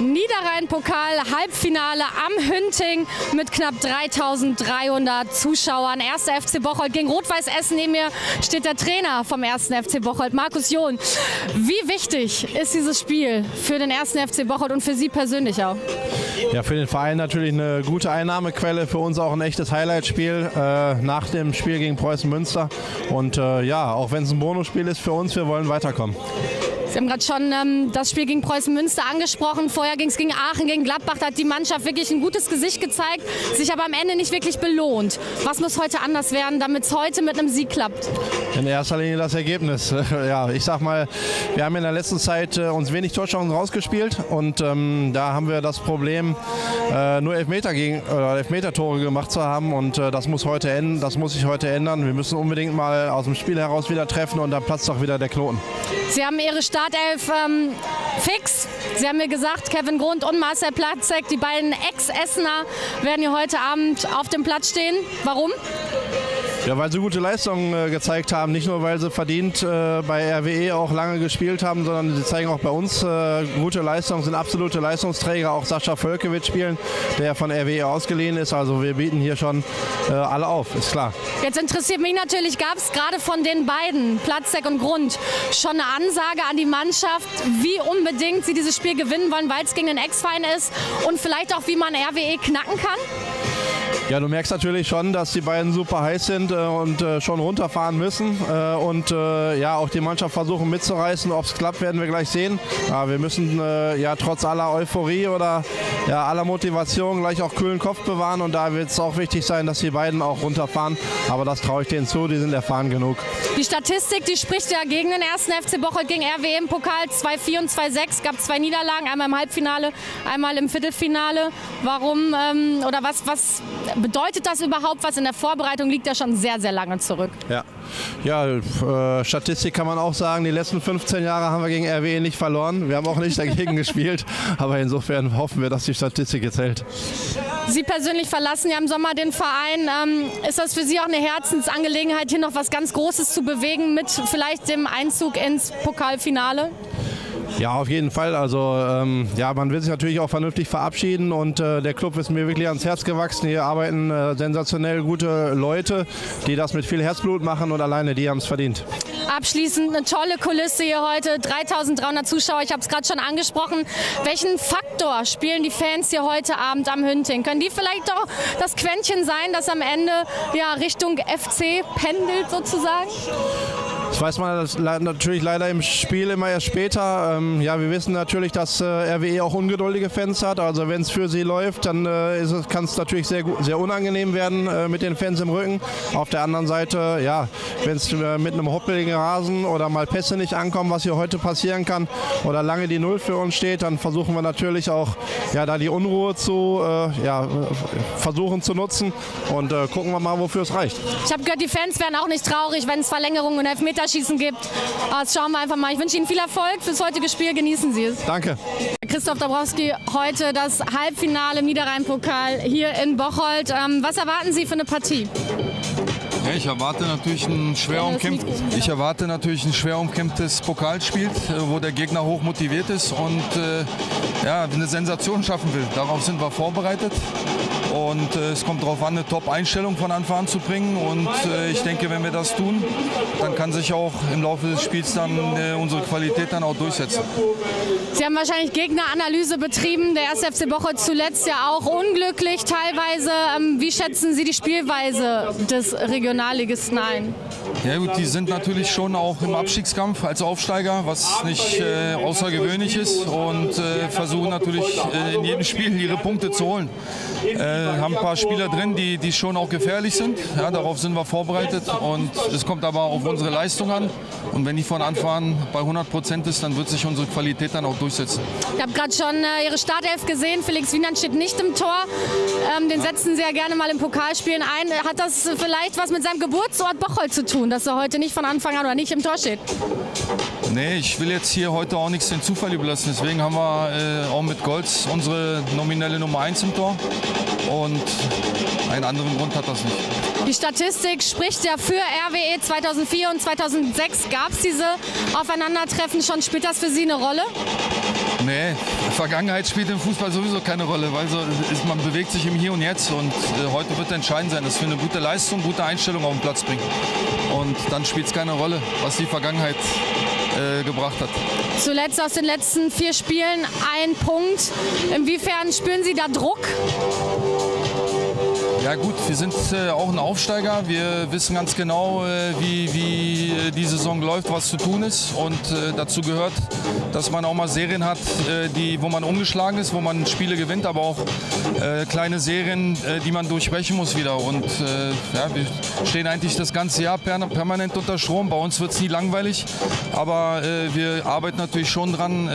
Niederrhein-Pokal Halbfinale am Hünting mit knapp 3300 Zuschauern. Erster FC Bocholt gegen Rot-Weiß Essen. Neben mir steht der Trainer vom ersten FC Bocholt, Markus John. Wie wichtig ist dieses Spiel für den ersten FC Bocholt und für Sie persönlich auch? Ja, für den Verein natürlich eine gute Einnahmequelle, für uns auch ein echtes Highlightspiel äh, nach dem Spiel gegen Preußen Münster. Und äh, ja, auch wenn es ein Bonusspiel ist für uns, wir wollen weiterkommen. Sie haben gerade schon ähm, das Spiel gegen Preußen Münster angesprochen. Vorher ging es gegen Aachen, gegen Gladbach. Da hat die Mannschaft wirklich ein gutes Gesicht gezeigt, sich aber am Ende nicht wirklich belohnt. Was muss heute anders werden, damit es heute mit einem Sieg klappt? In erster Linie das Ergebnis. Ja, ich sag mal, wir haben in der letzten Zeit äh, uns wenig Torchancen rausgespielt und ähm, da haben wir das Problem, äh, nur Elfmeter gegen, oder Elfmeter-Tore gemacht zu haben und äh, das muss heute enden, das muss sich heute ändern. Wir müssen unbedingt mal aus dem Spiel heraus wieder treffen und dann platzt doch wieder der Knoten. Sie haben Ihre Startelf ähm, fix. Sie haben mir gesagt, Kevin Grund und Marcel Platzek, die beiden Ex-Essener, werden hier heute Abend auf dem Platz stehen. Warum? Ja, weil sie gute Leistungen äh, gezeigt haben. Nicht nur, weil sie verdient äh, bei RWE auch lange gespielt haben, sondern sie zeigen auch bei uns äh, gute Leistungen, sind absolute Leistungsträger. Auch Sascha Völkewitsch spielen, der von RWE ausgeliehen ist. Also wir bieten hier schon äh, alle auf, ist klar. Jetzt interessiert mich natürlich, gab es gerade von den beiden, Platzek und Grund, schon eine Ansage an die Mannschaft, wie unbedingt sie dieses Spiel gewinnen wollen, weil es gegen den Ex-Verein ist und vielleicht auch, wie man RWE knacken kann? Ja, du merkst natürlich schon, dass die beiden super heiß sind äh, und äh, schon runterfahren müssen äh, und äh, ja auch die Mannschaft versuchen mitzureißen. Ob es klappt, werden wir gleich sehen. Ja, wir müssen äh, ja trotz aller Euphorie oder ja, aller Motivation gleich auch kühlen Kopf bewahren und da wird es auch wichtig sein, dass die beiden auch runterfahren. Aber das traue ich denen zu, die sind erfahren genug. Die Statistik, die spricht ja gegen den ersten FC Bocholt gegen RWE im Pokal 2-4 und 2-6. Gab zwei Niederlagen, einmal im Halbfinale, einmal im Viertelfinale. Warum ähm, oder was, was bedeutet das überhaupt was? In der Vorbereitung liegt ja schon sehr, sehr lange zurück. Ja, ja äh, Statistik kann man auch sagen, die letzten 15 Jahre haben wir gegen RWE nicht verloren. Wir haben auch nicht dagegen gespielt, aber insofern hoffen wir, dass die Statistik jetzt hält. Sie persönlich verlassen ja im Sommer den Verein. Ähm, ist das für Sie auch eine Herzensangelegenheit, hier noch was ganz Großes zu bewegen mit vielleicht dem Einzug ins Pokalfinale? Ja, auf jeden Fall. Also ähm, ja, man will sich natürlich auch vernünftig verabschieden und äh, der Club ist mir wirklich ans Herz gewachsen. Hier arbeiten äh, sensationell gute Leute, die das mit viel Herzblut machen und alleine die haben es verdient. Abschließend eine tolle Kulisse hier heute, 3300 Zuschauer, ich habe es gerade schon angesprochen. Welchen Faktor spielen die Fans hier heute Abend am Hünting? Können die vielleicht auch das Quäntchen sein, das am Ende ja, Richtung FC pendelt sozusagen? Das weiß man natürlich leider im Spiel immer erst später. Ähm, ja, wir wissen natürlich, dass äh, RWE auch ungeduldige Fans hat. Also wenn es für sie läuft, dann äh, kann es natürlich sehr, sehr unangenehm werden äh, mit den Fans im Rücken. Auf der anderen Seite, ja, wenn es äh, mit einem hoppeligen Rasen oder mal Pässe nicht ankommen, was hier heute passieren kann, oder lange die Null für uns steht, dann versuchen wir natürlich auch, ja, da die Unruhe zu, äh, ja, versuchen zu nutzen und äh, gucken wir mal, wofür es reicht. Ich habe gehört, die Fans wären auch nicht traurig, wenn es Verlängerungen und Elfmeter Elfmeterschießen gibt. Aber jetzt schauen wir einfach mal. Ich wünsche Ihnen viel Erfolg fürs heutige Spiel. Genießen Sie es. Danke. Christoph Dabrowski, heute das Halbfinale im Niederrhein-Pokal hier in Bocholt. Ähm, was erwarten Sie für eine Partie? Ja, ich erwarte natürlich ein schwer, umkämpft, ich erwarte natürlich ein schwer umkämpftes Pokalspiel, äh, wo der Gegner hoch motiviert ist und äh, ja, eine Sensation schaffen will. Darauf sind wir vorbereitet. Und äh, es kommt darauf an, eine Top-Einstellung von Anfang an zu bringen. Und äh, ich denke, wenn wir das tun, dann kann sich auch im Laufe des Spiels dann äh, unsere Qualität dann auch durchsetzen. Sie haben wahrscheinlich Gegneranalyse betrieben. Der 1. FC Bocholt zuletzt ja auch unglücklich teilweise. Ähm, wie schätzen Sie die Spielweise des Regionalligisten ein? Ja gut, die sind natürlich schon auch im Abstiegskampf als Aufsteiger, was nicht äh, außergewöhnlich ist und äh, versuchen natürlich äh, in jedem Spiel ihre Punkte zu holen. Äh, haben ein paar Spieler drin, die, die schon auch gefährlich sind. Ja, darauf sind wir vorbereitet und es kommt aber auf unsere Leistung an. Und wenn die von Anfang an bei 100 Prozent ist, dann wird sich unsere Qualität dann auch durchsetzen. Ich habe gerade schon äh, Ihre Startelf gesehen. Felix Wienand steht nicht im Tor. Ähm, den setzen Sie ja gerne mal im Pokalspielen ein. Hat das vielleicht was mit seinem Geburtsort Bocholt zu tun? Dass er heute nicht von Anfang an oder nicht im Tor steht? Nee, ich will jetzt hier heute auch nichts den Zufall überlassen. Deswegen haben wir äh, auch mit Golds unsere nominelle Nummer 1 im Tor. Und einen anderen Grund hat das nicht. Die Statistik spricht ja für RWE 2004 und 2006. Gab es diese Aufeinandertreffen schon? Spielt das für Sie eine Rolle? Nee, Vergangenheit spielt im Fußball sowieso keine Rolle, weil so ist, man bewegt sich im Hier und Jetzt und äh, heute wird entscheidend sein, dass wir eine gute Leistung, gute Einstellung auf den Platz bringen. Und dann spielt es keine Rolle, was die Vergangenheit äh, gebracht hat. Zuletzt aus den letzten vier Spielen ein Punkt. Inwiefern spüren Sie da Druck? Ja gut, wir sind äh, auch ein Aufsteiger. Wir wissen ganz genau, äh, wie, wie äh, die Saison läuft, was zu tun ist. Und äh, dazu gehört, dass man auch mal Serien hat, äh, die, wo man umgeschlagen ist, wo man Spiele gewinnt, aber auch kleine Serien, die man durchbrechen muss wieder. Und ja, wir stehen eigentlich das ganze Jahr per permanent unter Strom. Bei uns wird es nie langweilig, aber wir arbeiten natürlich schon dran,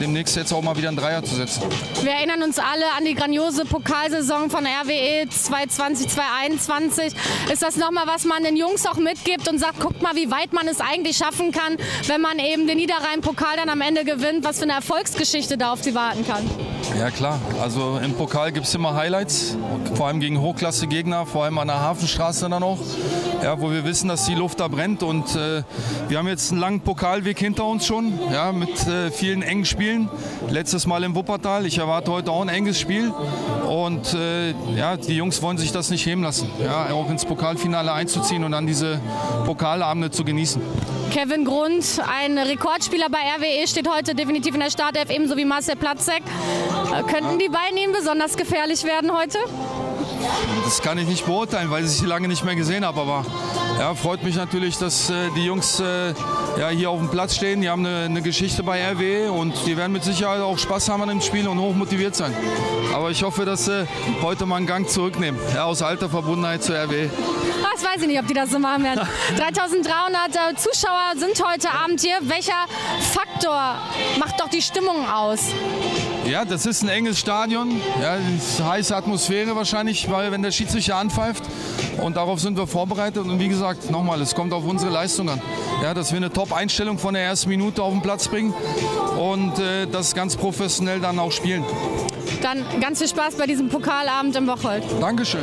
demnächst jetzt auch mal wieder einen Dreier zu setzen. Wir erinnern uns alle an die grandiose Pokalsaison von RWE 2020. 2020, 2021. Ist das nochmal, was man den Jungs auch mitgibt und sagt, guckt mal, wie weit man es eigentlich schaffen kann, wenn man eben den Niederrhein-Pokal dann am Ende gewinnt, was für eine Erfolgsgeschichte da auf sie warten kann? Ja klar, also im Pokal gibt es immer Highlights, vor allem gegen Hochklasse-Gegner, vor allem an der Hafenstraße dann auch, ja, wo wir wissen, dass die Luft da brennt und äh, wir haben jetzt einen langen Pokalweg hinter uns schon, ja, mit äh, vielen engen Spielen. Letztes Mal im Wuppertal, ich erwarte heute auch ein enges Spiel und äh, ja, die Jungs wollen sich das nicht heben lassen, ja, auch ins Pokalfinale einzuziehen und dann diese Pokalabende zu genießen. Kevin Grund, ein Rekordspieler bei RWE, steht heute definitiv in der Startelf, ebenso wie Marcel Platzek. Äh, könnten die beiden ihm besonders gefährlich werden heute? Das kann ich nicht beurteilen, weil ich sie lange nicht mehr gesehen habe. Aber ja, freut mich natürlich, dass äh, die Jungs äh, ja, hier auf dem Platz stehen. Die haben eine, eine, Geschichte bei RWE und die werden mit Sicherheit auch Spaß haben an dem Spiel und hoch motiviert sein. Aber ich hoffe, dass sie heute mal einen Gang zurücknehmen, ja, aus alter Verbundenheit zur RWE. Das weiß ich nicht, ob die das so machen werden. 3300 Zuschauer sind heute Abend hier. Welcher Faktor macht doch die Stimmung aus? Ja, das ist ein enges Stadion. Ja, heiße Atmosphäre wahrscheinlich, weil wenn der Schiedsrichter anpfeift. Und darauf sind wir vorbereitet. Und wie gesagt, nochmal, es kommt auf unsere Leistung an. Ja, dass wir eine Top-Einstellung von der ersten Minute auf den Platz bringen und äh, das ganz professionell dann auch spielen. Dann ganz viel Spaß bei diesem Pokalabend im Bocholt. Dankeschön.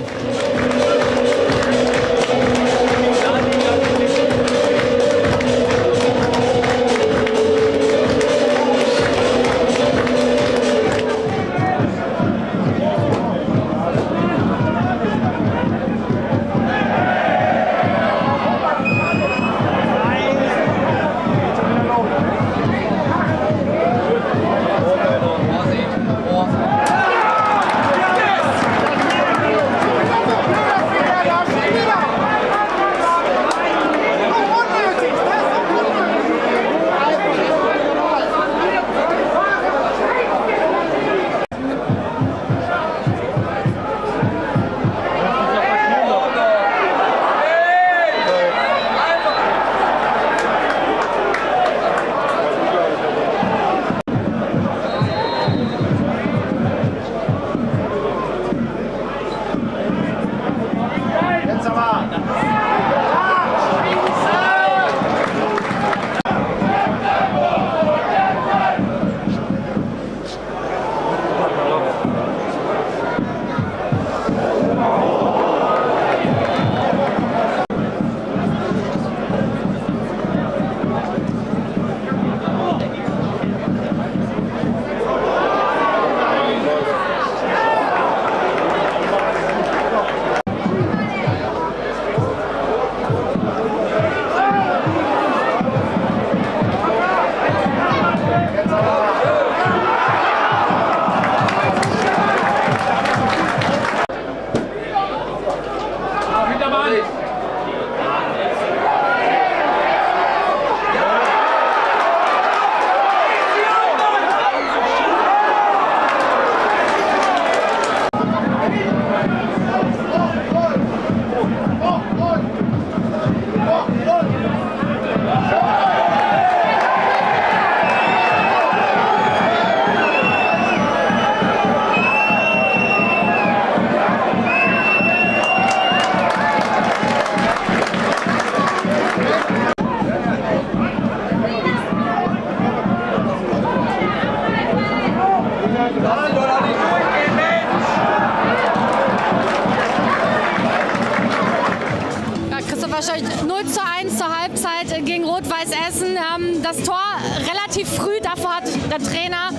Früh, davor hat der Trainer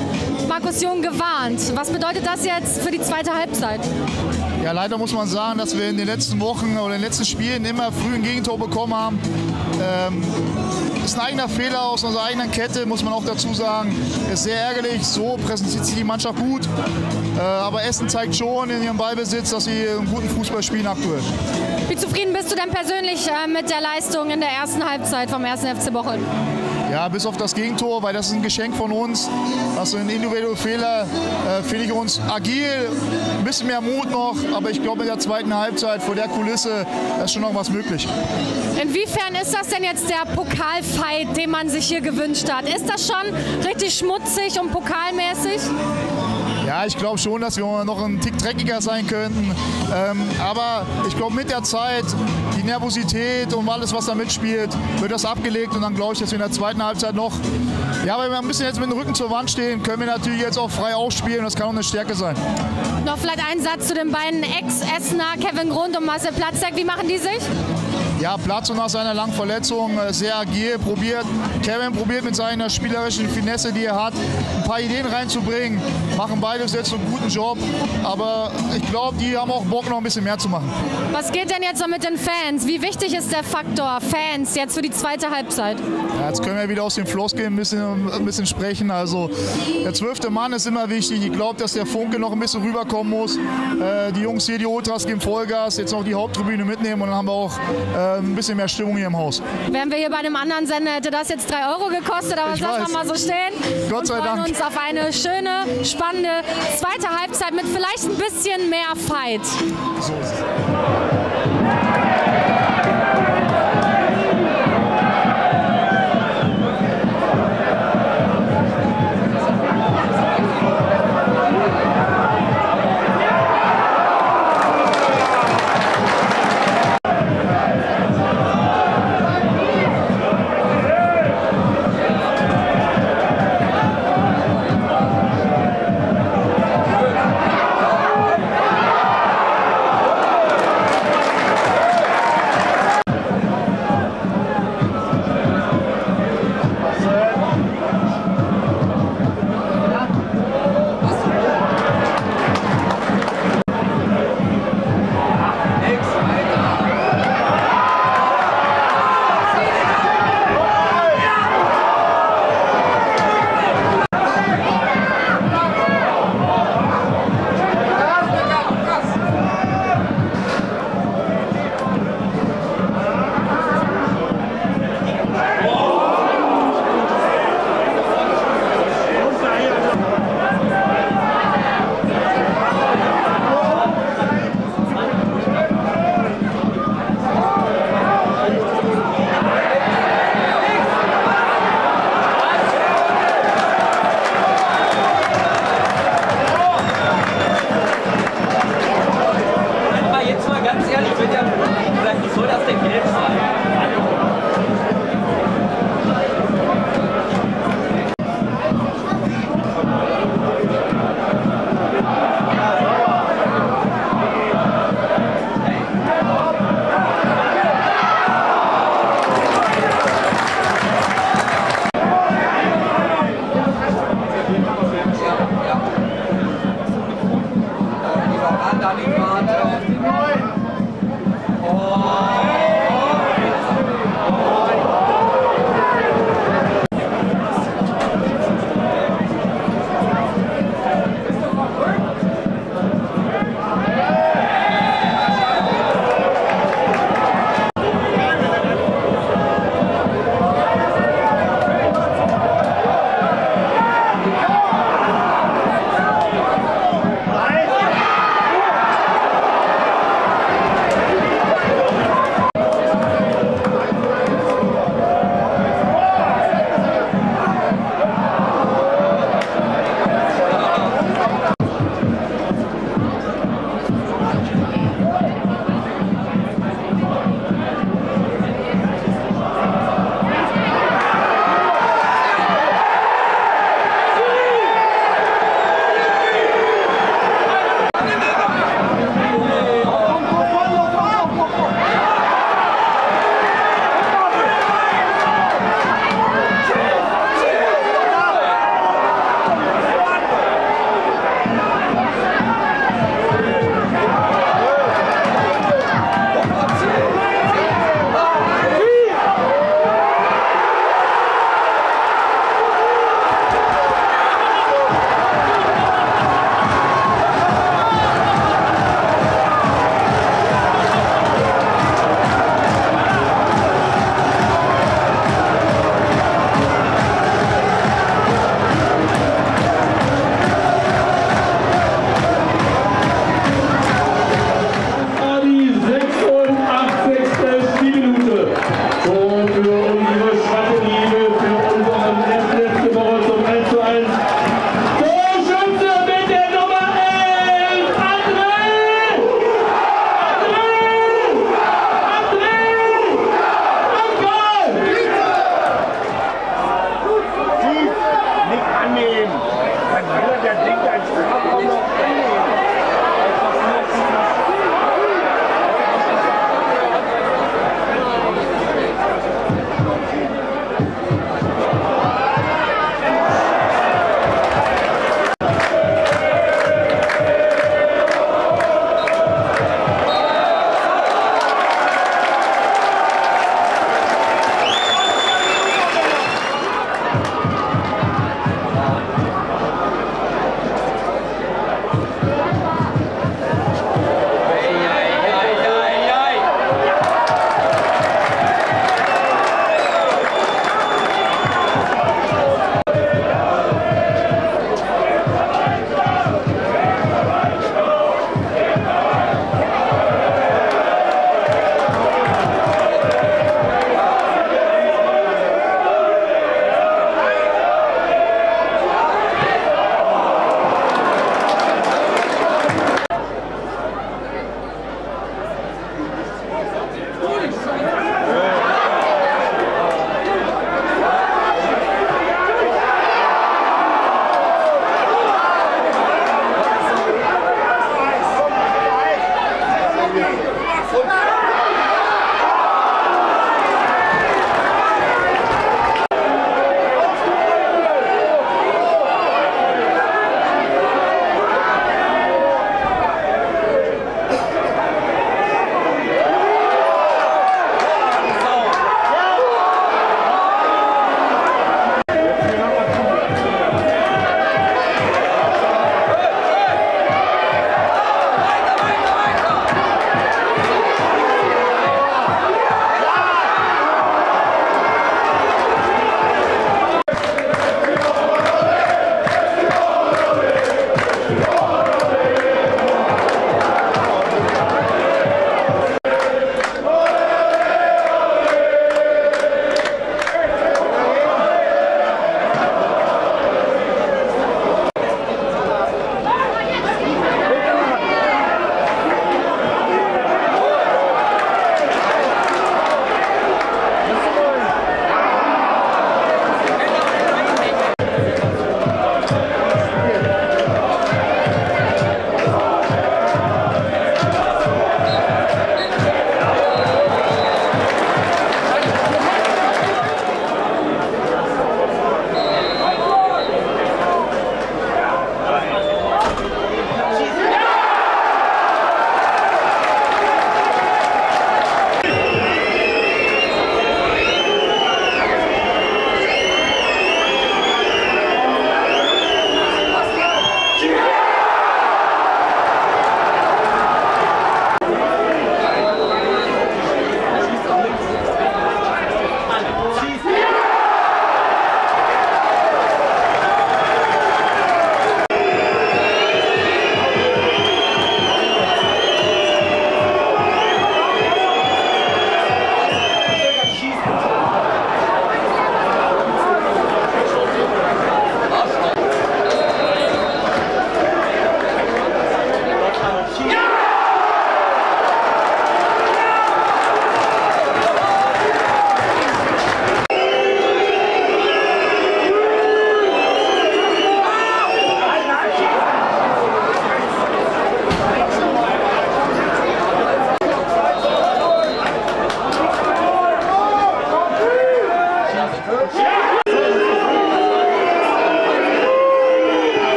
Markus Jung gewarnt. Was bedeutet das jetzt für die zweite Halbzeit? Ja, leider muss man sagen, dass wir in den letzten Wochen oder in den letzten Spielen immer früh ein Gegentor bekommen haben. Ähm, ist ein eigener Fehler aus unserer eigenen Kette, muss man auch dazu sagen. Ist sehr ärgerlich. So präsentiert sich die Mannschaft gut. Äh, aber Essen zeigt schon in ihrem Ballbesitz, dass sie einen guten Fußball spielen aktuell. Wie zufrieden bist du denn persönlich äh, mit der Leistung in der ersten Halbzeit vom 1. FC Bocholt? Ja, bis auf das Gegentor, weil das ist ein Geschenk von uns. Also ein individueller Fehler äh, finde ich uns agil, ein bisschen mehr Mut noch, aber ich glaube in der zweiten Halbzeit vor der Kulisse ist schon noch was möglich. Inwiefern ist das denn jetzt der Pokalfight, den man sich hier gewünscht hat? Ist das schon richtig schmutzig und pokalmäßig? Ja, ich glaube schon, dass wir noch einen Tick dreckiger sein könnten. Ähm, aber ich glaube, mit der Zeit, die Nervosität und alles, was da mitspielt, wird das abgelegt. Und dann glaube ich, dass wir in der zweiten Halbzeit noch, ja, weil wir ein bisschen jetzt mit dem Rücken zur Wand stehen, können wir natürlich jetzt auch frei aufspielen. Das kann auch eine Stärke sein. Noch vielleicht ein Satz zu den beiden Ex-Essener, Kevin Grund und Marcel Platzek. Wie machen die sich? Ja, Platz und nach seiner langen Verletzung äh, sehr agil probiert. Kevin probiert mit seiner spielerischen Finesse, die er hat, ein paar Ideen reinzubringen. Machen beide jetzt einen guten Job. Aber ich glaube, die haben auch Bock, noch ein bisschen mehr zu machen. Was geht denn jetzt so mit den Fans? Wie wichtig ist der Faktor Fans jetzt für die zweite Halbzeit? Ja, jetzt können wir wieder aus dem Floskeln ein bisschen, ein bisschen sprechen. Also der zwölfte Mann ist immer wichtig. Ich glaube, dass der Funke noch ein bisschen rüberkommen muss. Äh, die Jungs hier, die Ultras geben Vollgas, jetzt noch die Haupttribüne mitnehmen und dann haben wir auch äh, ein bisschen mehr Stimmung hier im Haus. Wären wir hier bei einem anderen Sender, hätte das jetzt 3 Euro gekostet, aber das lassen wir mal so stehen. Gott sei und freuen Dank. uns auf eine schöne, spannende zweite Halbzeit mit vielleicht ein bisschen mehr Fight. So ist es.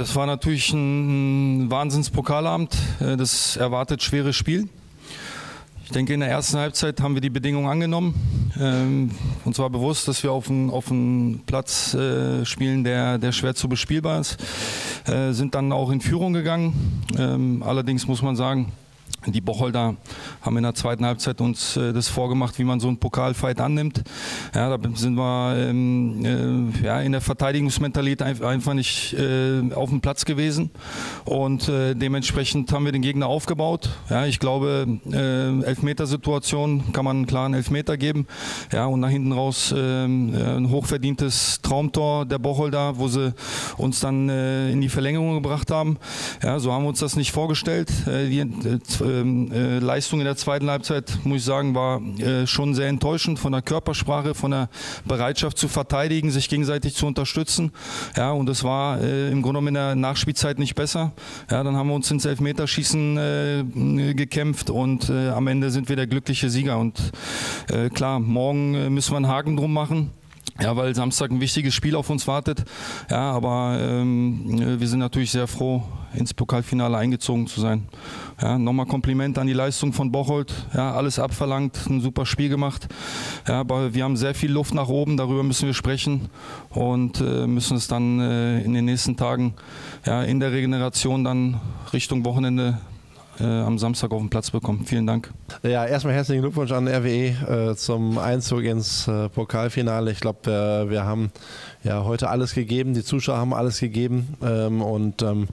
Es war natürlich ein Wahnsinnspokalabend. Äh, das erwartet schweres Spiel. Ich denke, in der ersten Halbzeit haben wir die Bedingungen angenommen. Ähm, uns war bewusst, dass wir auf einem Platz äh, spielen, der, der schwer zu bespielbar ist. Äh, sind dann auch in Führung gegangen. Ähm, allerdings muss man sagen, die Bocholder haben in der zweiten Halbzeit uns äh, das vorgemacht, wie man so einen Pokalfight annimmt. Ja, da sind wir ähm, äh, ja, in der Verteidigungsmentalität einfach nicht äh, auf dem Platz gewesen und äh, dementsprechend haben wir den Gegner aufgebaut. Ja, ich glaube, äh, Elfmetersituation kann man einen klaren Elfmeter geben. Ja, und nach hinten raus ähm, äh, ein hochverdientes Traumtor der Bocholder, wo sie uns dann in die Verlängerung gebracht haben. Ja, so haben wir uns das nicht vorgestellt. die, äh, Leistung in der zweiten Halbzeit, muss ich sagen, war äh, schon sehr enttäuschend von der Körpersprache, von der Bereitschaft zu verteidigen, sich gegenseitig zu unterstützen. Ja, und es war äh, im Grunde genommen in der Nachspielzeit nicht besser. Ja, dann haben wir uns ins Elfmeterschießen äh, gekämpft und äh, am Ende sind wir der glückliche Sieger. Und äh, klar, morgen müssen wir einen Haken drum machen. Ja, weil Samstag ein wichtiges Spiel auf uns wartet. Ja, aber ähm, wir sind natürlich sehr froh, ins Pokalfinale eingezogen zu sein. Ja, nochmal Kompliment an die Leistung von Bocholt. Ja, alles abverlangt, ein super Spiel gemacht. Ja, aber wir haben sehr viel Luft nach oben, darüber müssen wir sprechen und äh, müssen es dann äh, in den nächsten Tagen ja, in der Regeneration dann Richtung Wochenende äh, am Samstag auf den Platz bekommen. Vielen Dank. Ja, erstmal herzlichen Glückwunsch an RWE äh, zum Einzug ins äh, Pokalfinale. Ich glaube, wir, haben ja heute alles gegeben, die Zuschauer haben alles gegeben ähm, und ähm,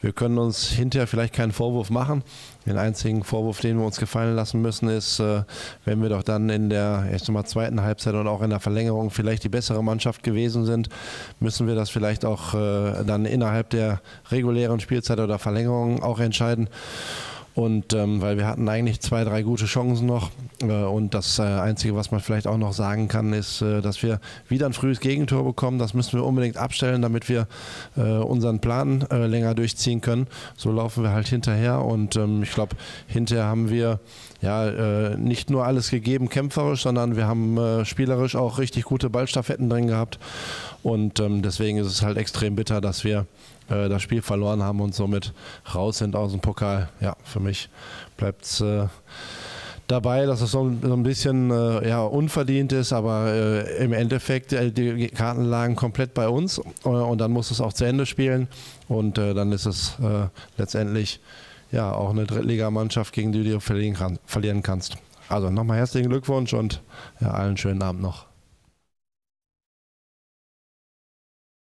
wir können uns hinterher vielleicht keinen Vorwurf machen. Den einzigen Vorwurf, den wir uns gefallen lassen müssen, ist, äh, wenn wir doch dann in der erst mal zweiten Halbzeit und auch in der Verlängerung vielleicht die bessere Mannschaft gewesen sind, müssen wir das vielleicht auch äh, dann innerhalb der regulären Spielzeit oder Verlängerung auch entscheiden. Und ähm, weil wir hatten eigentlich zwei, drei gute Chancen noch. Äh, und das äh, Einzige, was man vielleicht auch noch sagen kann, ist, äh, dass wir wieder ein frühes Gegentor bekommen. Das müssen wir unbedingt abstellen, damit wir äh, unseren Plan äh, länger durchziehen können. So laufen wir halt hinterher. Und ähm, ich glaube, hinterher haben wir ja äh, nicht nur alles gegeben kämpferisch, sondern wir haben spielerisch auch richtig gute Ballstaffetten drin gehabt. Und ähm, deswegen ist es halt extrem bitter, dass wir äh, das Spiel verloren haben und somit raus sind aus dem Pokal. Ja, für mich bleibt es äh, dabei, dass es so ein, so ein bisschen äh, ja, unverdient ist, aber äh, im Endeffekt äh, die Karten lagen komplett bei uns äh, und dann muss es auch zu Ende spielen und dann ist es letztendlich ja auch eine Drittligamannschaft, gegen die du verlieren, kann, verlieren kannst. Also nochmal herzlichen Glückwunsch und ja, allen schönen Abend noch.